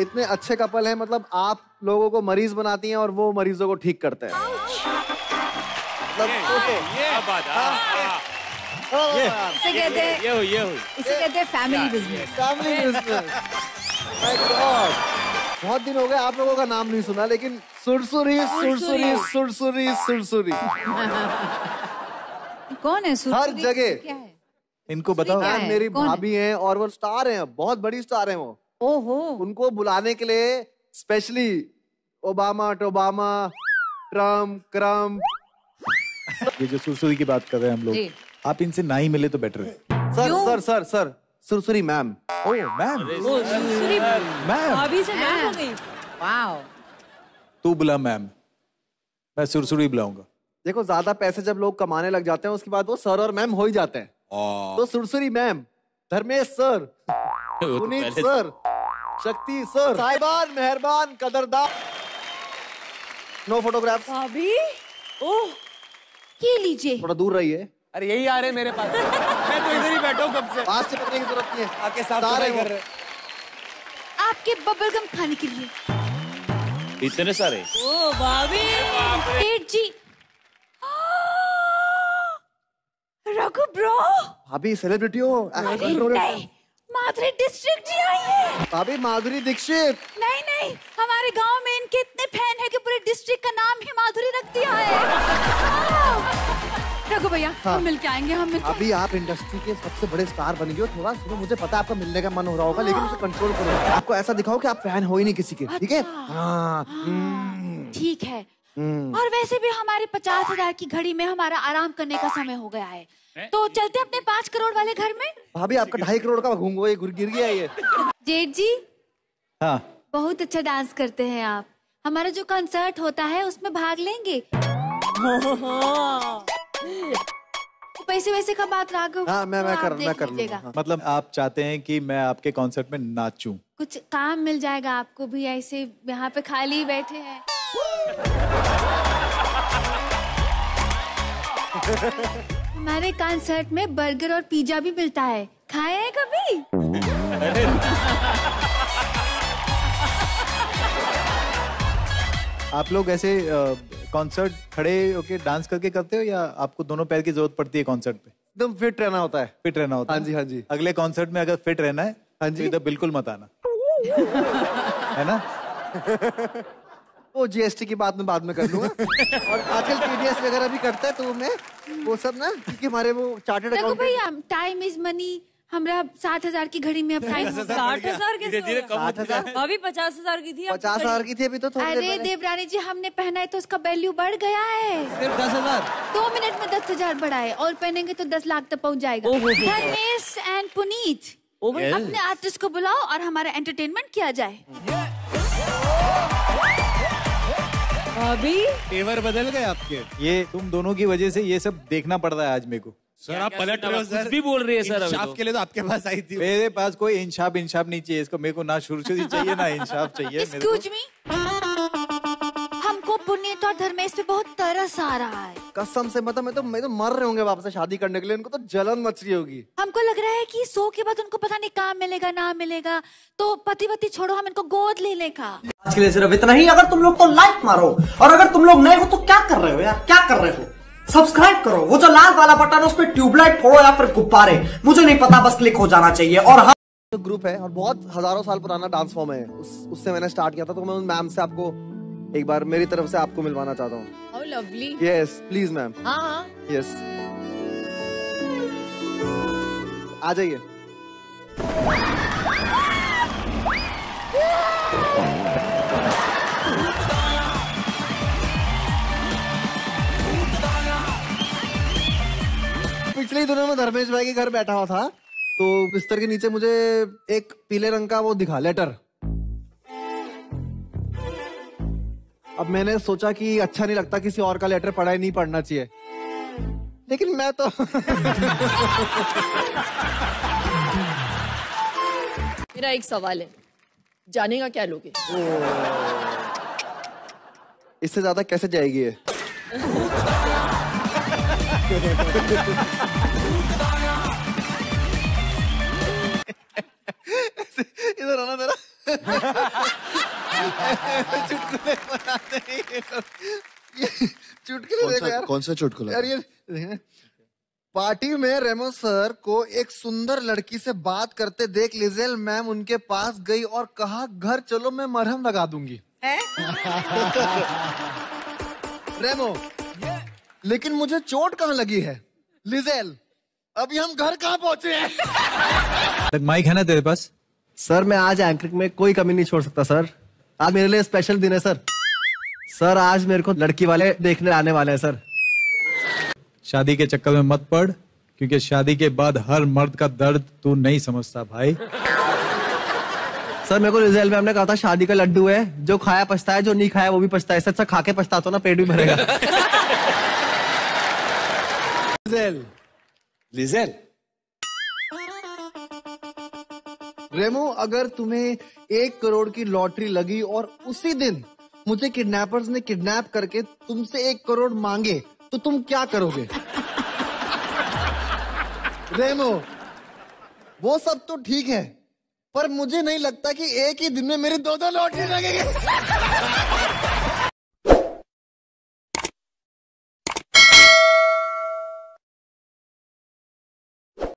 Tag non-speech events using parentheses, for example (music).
इतने अच्छे कपल हैं मतलब आप लोगों को मरीज़ बनाती हैं और वो मरीजों को ठीक करते हैं। मतलब बात है? हाँ, हाँ, इसे कहते हैं ये ये इसे कहते हैं family business family business my God बहुत दिन हो गए आप लोगों का नाम नहीं सुना लेकिन सुरसुरी सुरसुरी सुरसुरी। सुरसुरी (laughs) कौन है सुरसुरी? हर जगह। इनको बताओ। मेरी? भाभी हैं और वो स्टार हैं बहुत बड़ी स्टार हैं वो। ओहो। उनको बुलाने के लिए स्पेशली ओबामा टोबामा ट्रंप क्रम ये जो सुरसुरी की बात कर रहे हैं हम लोग आप इनसे ना ही मिले तो बेटर है। सर सर सर सर सुरसुरी मैम। ओ मैम। मैम। अभी से मैम हो गई। वाओ। तू बुला मैम। मैं सुरसुरी बुलाऊँगा। देखो ज़्यादा पैसे जब लोग कमाने लग जाते हैं उसके बाद वो सर और मैम हो ही जाते हैं। तो सुरसुरी मैम धर्मेश सर तो पुनीत सर शक्ति सर। साहिबान मेहरबान कदरदान नो फोटोग्राफ भाभी ओह ये लीजिए। थोड़ा दूर रहिए। अरे यही आ रहे मेरे पास। मैं तो इधर ही बैठा हूँ कब से। पास से पकड़ने की ज़रूरत नहीं है। आके साफ़ सारे कर रहे हैं। आपके बबल गम खाने के लिए। इतने सारे? ओ भाभी। डेट जी। रघु ब्रो। भाभी सेलिब्रिटी हो। हो नहीं। माधुरी डिस्ट्रिक्ट जी आई है। भाभी माधुरी दीक्षित। नहीं नहीं हमारे गाँव में इनके इतने फ़ैन है कि पूरे डिस्ट्रिक्ट का नाम ही माधुरी रख दिया है। हाँ। रघु भैया हाँ। हम मिल के आएँगे हम मिल अभी आप इंडस्ट्री के सबसे बड़े स्टार बन गए हो थोड़ा सुनो मुझे पता है आपका मिलने का मन हो रहा होगा लेकिन उसे कंट्रोल करो। आपको ऐसा दिखाओ कि आप फ़ैन हो ही नहीं किसी के ठीक है। हाँ। हम्म, ठीक है। हम्म। और वैसे भी हमारे पचास हज़ार की घड़ी में हमारा आराम करने का समय हो गया है। तो चलते अपने पाँच करोड़ वाले घर में? भाभी आपका ढाई करोड़ का घूंगो ये गिर गिर गया ये। जेठ जी हाँ। बहुत अच्छा डांस करते हैं आप। हमारा जो कंसर्ट होता है उसमें भाग लेंगे? पैसे वैसे का बात राघव हाँ मैं मैं आप कर मैं कर लूँगा। हाँ। मतलब आप चाहते हैं कि मैं आपके कॉन्सर्ट में नाचूं? कुछ काम मिल जाएगा आपको भी ऐसे यहाँ पे खाली बैठे हैं। (laughs) (laughs) हमारे कंसर्ट में बर्गर और पिज्जा भी मिलता है। खाए हैं कभी? आप लोग ऐसे कॉन्सर्ट खड़े होके डांस करके करते हो या आपको दोनों पैर की ज़रूरत पड़ती है कॉन्सर्ट पे? एकदम फिट रहना होता है। फिट रहना होता है? हाँ जी, हाँ जी। अगले कॉन्सर्ट में अगर फिट रहना है हाँ तो जी। इधर बिल्कुल मत आना। (laughs) है ना? (laughs) वो जीएसटी की बात में बाद में कर लूँगा। (laughs) और आजकल टीडीएस वगैरह भी करता है तो मैं वो सब ना क्योंकि हमारे वो चार्टेड देखो अकाउंटेंट भैया टाइम इज़ मनी हमरा साठ हज़ार की घड़ी में अब टाइम साठ हज़ार हो गया? साठ हज़ार भाभी पचास हज़ार की थी पचास हज़ार की थी अभी तो थोड़ी अरे देवरानी जी हमने पहना है तो उसका वैल्यू बढ़ गया है। सिर्फ़ दस हज़ार? दो मिनट में दस हज़ार बढ़ा है और पहनेंगे तो दस लाख तक पहुँच जाएगा। धर्मेश एंड पुनीत अपने आर्टिस्ट को बुलाओ और हमारा एंटरटेनमेंट किया जाए। भाभी फेवर बदल गए आपके। ये तुम दोनों की वजह से ये सब देखना पड़ रहा है आज मेरे को। सर आप पलट रहे हो सर। भी बोल रही है सर अभी इंसाफ तो। के लिए तो आपके पास आई थी। मेरे पास कोई इंशाफ इंशाफ नहीं चाहिए इसको मेरे को ना शुरू से ही चाहिए ना इंसाफ चाहिए मेरे को। एक्सक्यूज मी हमको पुनीत और धर्मेश पे बहुत तरस आ रहा है। कसम से मतलब मैं तो मैं तो मर रहे होंगे वापस से शादी करने के लिए। उनको तो जलन मच रही होगी। हमको लग रहा है कि सो के बाद उनको पता नहीं काम मिलेगा ना मिलेगा। तो पति पति छोड़ो हम इनको गोद ले लेगा आज के लिए सिर्फ़ इतना ही। अगर तुम लोग तो लाइक मारो और अगर तुम लोग नए हो तो क्या कर रहे हो यार? क्या कर रहे हो? सब्सक्राइब करो। वो जो लाल वाला बटन है उस पर ट्यूबलाइट फोड़ो या फिर गुब्बारे। मुझे नहीं पता बस क्लिक हो जाना चाहिए। और हाँ ग्रुप है और बहुत हज़ारों साल पुराना डांस फॉर्म है। उस उससे मैंने स्टार्ट किया था तो मैं उन मैम से आपको एक बार मेरी तरफ़ से आपको मिलवाना चाहता हूँ। यस प्लीज़ मैम यस आ जाइए। पिछले दिनों में धर्मेश भाई के घर बैठा हुआ था तो बिस्तर के नीचे मुझे एक पीले रंग का वो दिखा लेटर अब मैंने सोचा कि अच्छा नहीं लगता किसी और का लेटर पढ़ा ही नहीं पढ़ना चाहिए। लेकिन मैं तो (laughs) मेरा एक सवाल है। जानेगा क्या लोगे? इससे ज़्यादा कैसे जाएगी ये? (laughs) इधर आना जरा (laughs) चुटकुले बनाते हैं चुटकुले देखो यार। कौन सा चुटकुला? यार ये पार्टी में रेमो सर को एक सुंदर लड़की से बात करते देख लिजेल मैम उनके पास गई और कहा घर चलो मैं मरहम लगा दूँगी। (laughs) रेमो लेकिन मुझे चोट कहाँ लगी है? लिजेल अभी हम घर कहाँ पहुँचे हैं? (laughs) माइक है ना तेरे पास? सर मैं आज एंकरिंग में कोई कमी नहीं छोड़ सकता सर। आज मेरे लिए स्पेशल दिन है सर सर आज मेरे को लड़की वाले देखने आने वाले हैं सर शादी के चक्कर में मत पड़ क्योंकि शादी के बाद हर मर्द का दर्द तू नहीं समझता भाई। सर मेरे को रिज़ल्ट में हमने कहा था शादी का लड्डू है जो खाया पछता है जो नहीं खाया वो भी पछता है अच्छा खा के पछता तो ना पेट भी भरेगा। (laughs) लिजेल रेमो, अगर तुम्हें एक करोड़ की लॉटरी लगी और उसी दिन मुझे किडनैपर्स ने किडनैप करके तुमसे एक करोड़ मांगे तो तुम क्या करोगे? रेमो, वो सब तो ठीक है, पर मुझे नहीं लगता कि एक ही दिन में मेरी दो दो लॉटरी लगेगी।